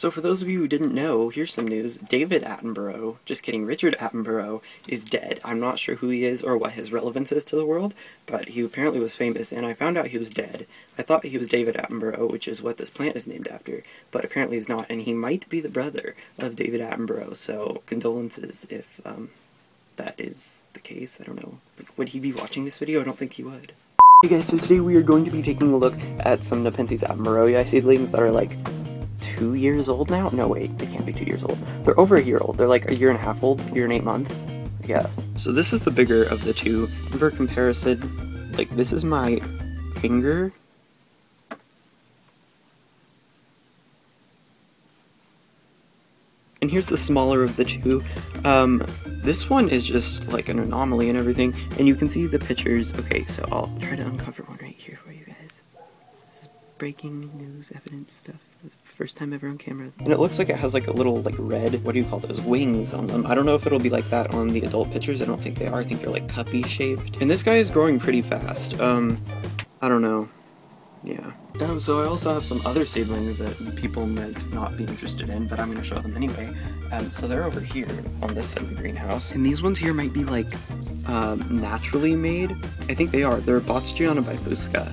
So for those of you who didn't know, here's some news. David Attenborough, just kidding, Richard Attenborough is dead. I'm not sure who he is or what his relevance is to the world, but he apparently was famous, and I found out he was dead. I thought he was David Attenborough, which is what this plant is named after, but apparently he's not, and he might be the brother of David Attenborough, so condolences if um, that is the case. I don't know. Like, would he be watching this video? I don't think he would. Hey guys, so today we are going to be taking a look at some Nepenthes attenboroughii seedlings that are like two years old now? No, wait, they can't be two years old. They're over a year old. They're like a year and a half old, year and eight months, I guess. So this is the bigger of the two. For comparison, like this is my finger. And here's the smaller of the two. Um, this one is just like an anomaly and everything, and you can see the pitchers. Okay, so I'll try to uncover one right here for you guys. This is breaking news evidence stuff first time ever on camera. And it looks like it has like a little like red, what do you call those, wings on them. I don't know if it'll be like that on the adult pitchers. I don't think they are. I think they're like cuppy shaped. And this guy is growing pretty fast. Um, I don't know. Yeah. Oh, so I also have some other seedlings that people might not be interested in, but I'm going to show them anyway. Um, so they're over here on this side of the greenhouse. And these ones here might be like um, naturally made. I think they are. They're Botstriana bifusca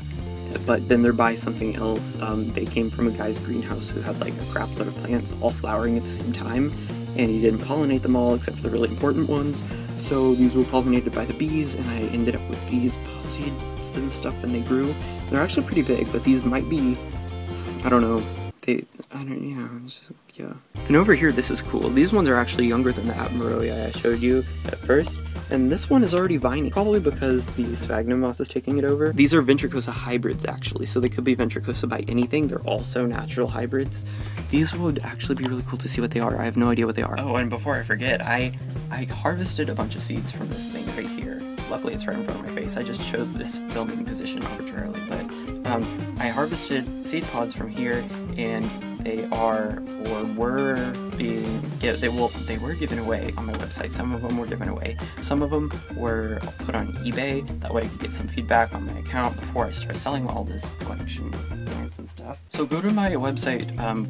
but then they're by something else. Um, they came from a guy's greenhouse who had like a crap load of plants all flowering at the same time, and he didn't pollinate them all except for the really important ones. So these were pollinated by the bees, and I ended up with these seeds and stuff, and they grew. They're actually pretty big, but these might be, I don't know, they, I don't, yeah, just, yeah. And over here, this is cool. These ones are actually younger than the Attenboroughii I showed you at first, and this one is already vining, probably because the sphagnum moss is taking it over. These are ventricosa hybrids, actually, so they could be ventricosa by anything. They're also natural hybrids. These would actually be really cool to see what they are. I have no idea what they are. Oh, and before I forget, I, I harvested a bunch of seeds from this thing right here. Luckily, it's right in front of my face. I just chose this filming position arbitrarily, but um, I harvested seed pods from here, and they are or were being they will they were given away on my website. Some of them were given away. Some of them were put on eBay. That way I could get some feedback on my account before I start selling all this collection and stuff. So go to my website um,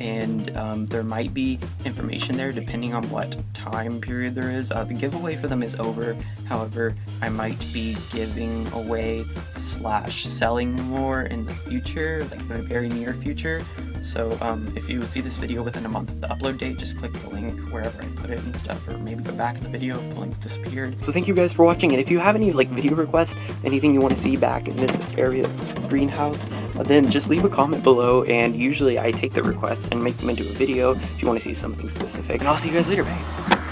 and um, there might be information there depending on what time period there is. Uh, the giveaway for them is over. However, I might be giving away slash selling more in the future, like in the very near future. So um, if you see this video within a month of the upload date, just click the link wherever I put it and stuff, or maybe go back in the video if the link's disappeared. So thank you guys for watching, and if you have any like video requests, anything you want to see back in this area of greenhouse, uh, then just leave a comment below, and usually I take the requests and make them into a video if you want to see something specific. And I'll see you guys later, bye!